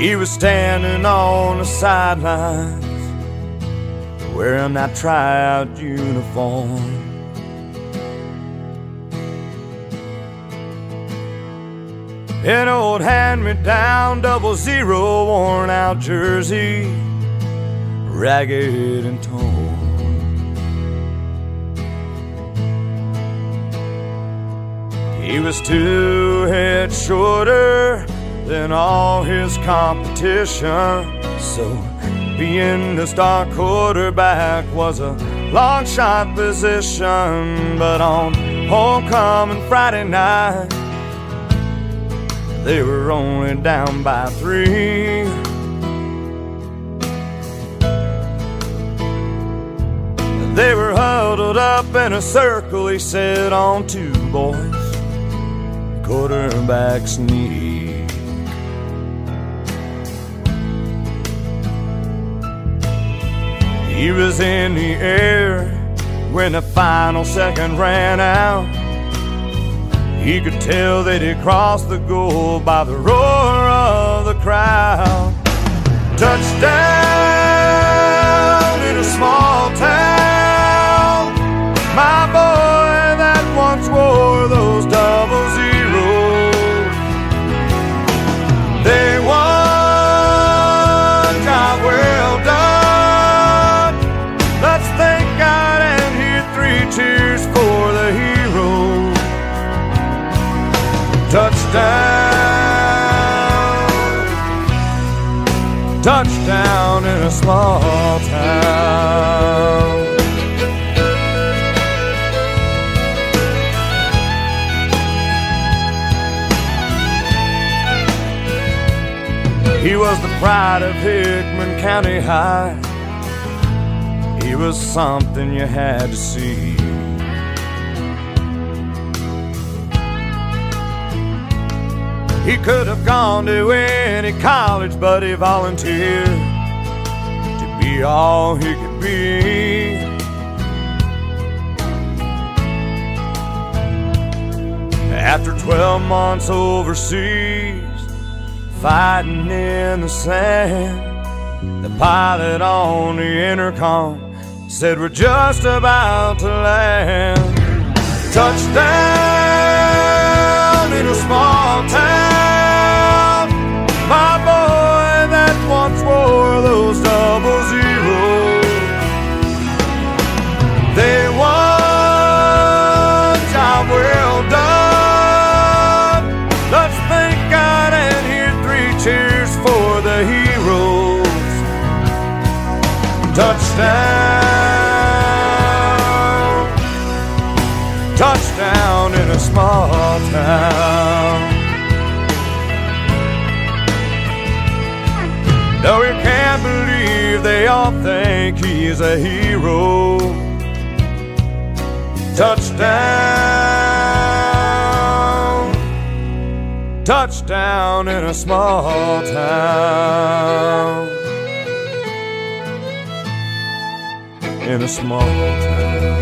He was standing on the sidelines wearing that tryout uniform. An old hand me down double zero worn out jersey, ragged and torn. He was two heads shorter than all his competition, so being the star quarterback was a long shot position. But on homecoming Friday night, they were only down by three. They were huddled up in a circle, he said, on two boys, quarterback sneak. He was in the air when the final second ran out. He could tell that he crossed the goal by the roar of the crowd. Touchdown in a small Touchdown. Touchdown in a small town. He was the pride of Hickman County High. He was something you had to see. He could have gone to any college, but he volunteered to be all he could be. After 12 months overseas, fighting in the sand, the pilot on the intercom said, We're just about to land. Touchdown Touchdown. Touchdown in a small town. No, you can't believe they all think he's a hero. Touchdown. Touchdown in a small town. in a small town.